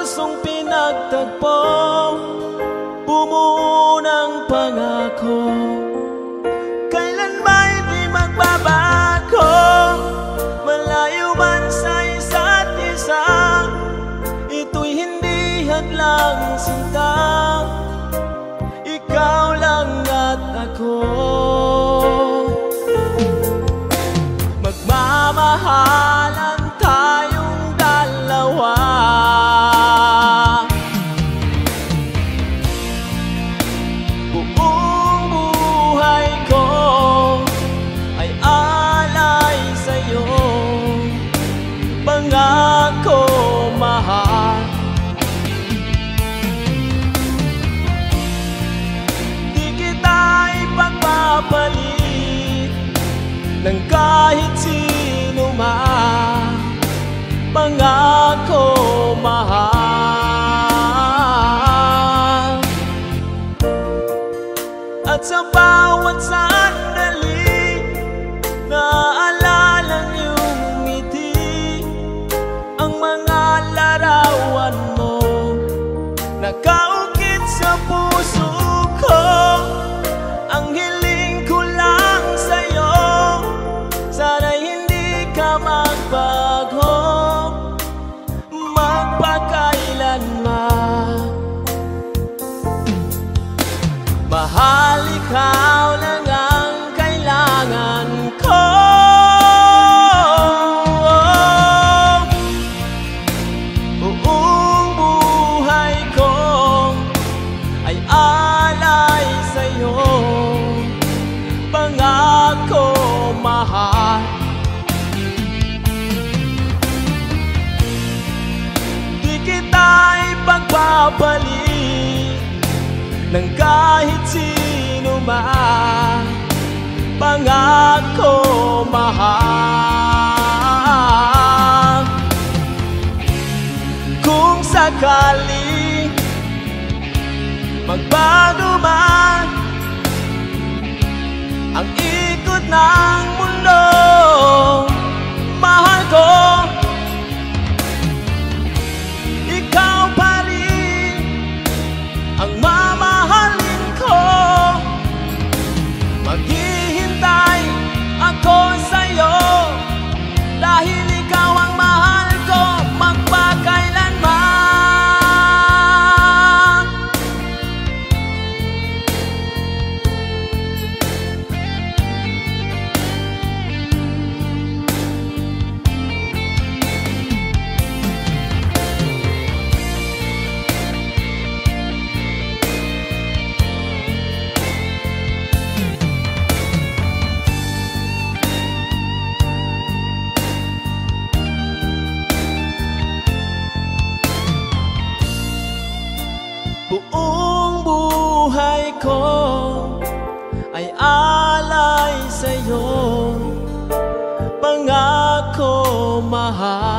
pusong pinagtagpo Bumuo ng pangako. Kailan ba'y di magbabago? Malayo sa isa't isa Ito'y hindi hadlang sinta. Ikaw lang at ako. Magmamahalan Buong buhay ko ay alay sa'yo. Pangako mahal. Di kita ng kahit sino man. Pangako At sa bawat sandali kita ipagpapalit ng kahit sino man. Pangako mahal. Kung sakali magbago man Ang ikot ng mundo Mahal ko ko ay alay sa'yo. Pangako mahal